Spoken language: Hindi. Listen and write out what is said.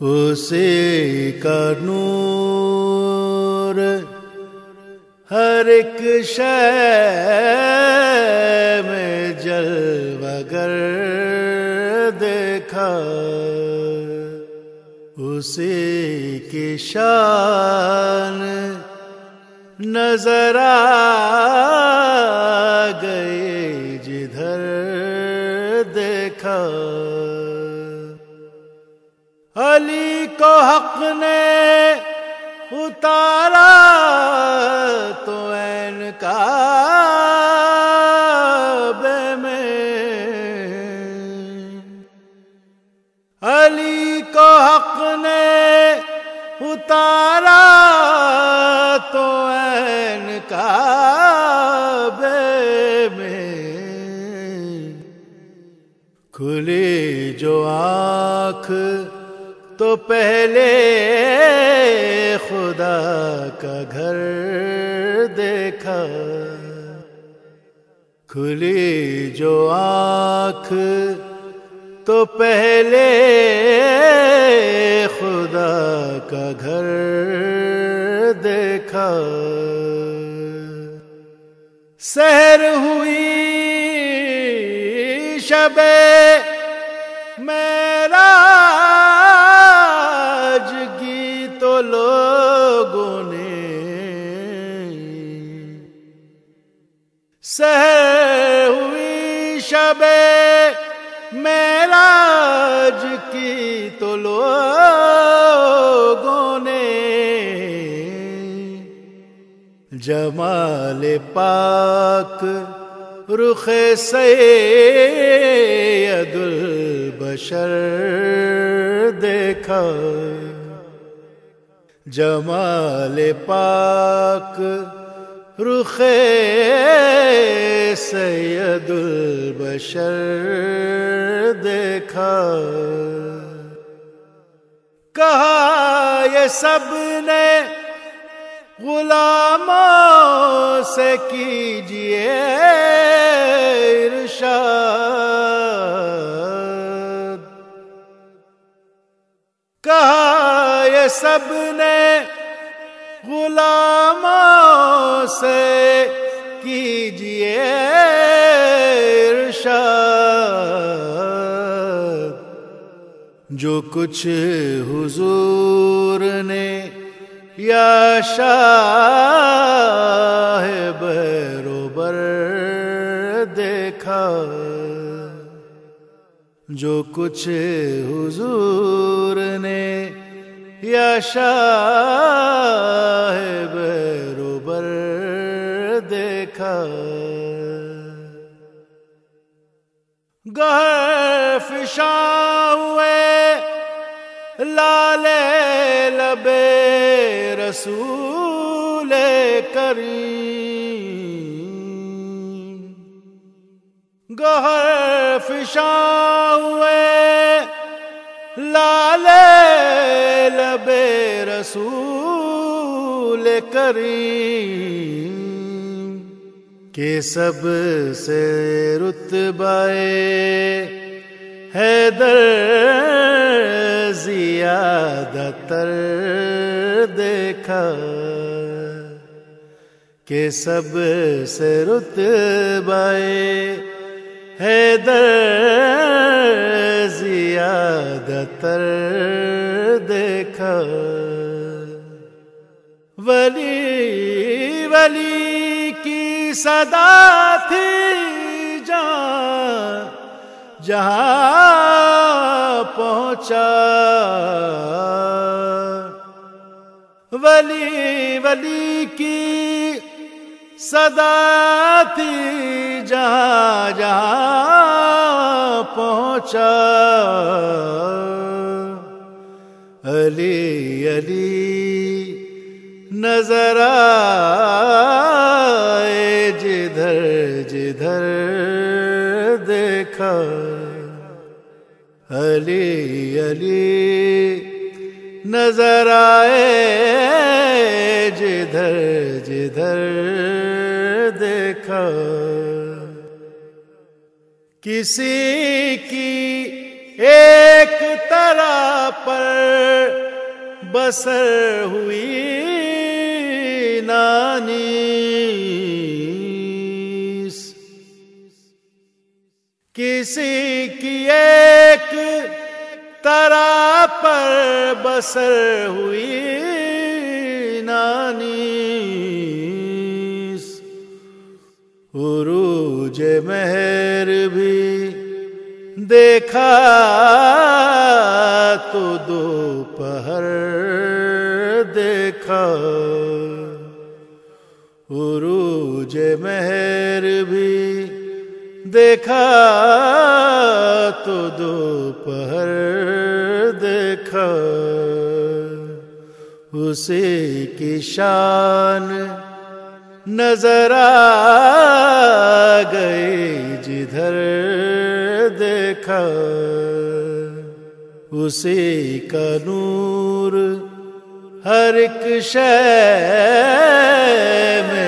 उसे का नूर हर एक शय में जलवगर देखा। उसी की शान नज़र आ गए जिधर देखा। अली को हक ने उतारा तो एन खुली जो आँख तो पहले खुदा का घर देखा। खुली जो आँख तो पहले खुदा का घर देखा। सहर हुई शबे मेरा की तो लोगों ने। सह हुई शबे, मेराज की तो लोगों ने। जमाल पाक रुखे सैयदुल बशर देखा। जमाल पाक रुखे सैयदुल बशर देखा। कहा, ये सबने गुलामों से कीजिए इरशाद कहा ये सबने गुलामों से कीजिए जो कुछ हुजूर ने या शाह बरोबर देखा जो कुछ हुजूर ने या शाह बरोबर देखा। फिशा हुए लाले लबे रसूल करीम। फिशा हुए लाले लबे रसूल करीम, के सबसे रुतबाए हैदर जियादतर देखा के सबसे रुतबाए हैदर जियादतर देखा। वली वली की सदा थी जान जहाँ पहुँचा। वली वली की सदा थी जहाँ जहाँ पहुँचा। अली अली, नज़र आए, जिधर जिधर देखा। अली अली, नज़र आए जिधर जिधर देख। किसी की एक तरह पर बसर हुई नानी। किसी पर बसर हुई नानी। उरूज मेहर भी देखा तो दोपहर देखा। उरूज मेहर भी देखा तो दोपहर देखा, उसे की शान नज़र आ गए जिधर देखा, उसी का नूर हर एक शय में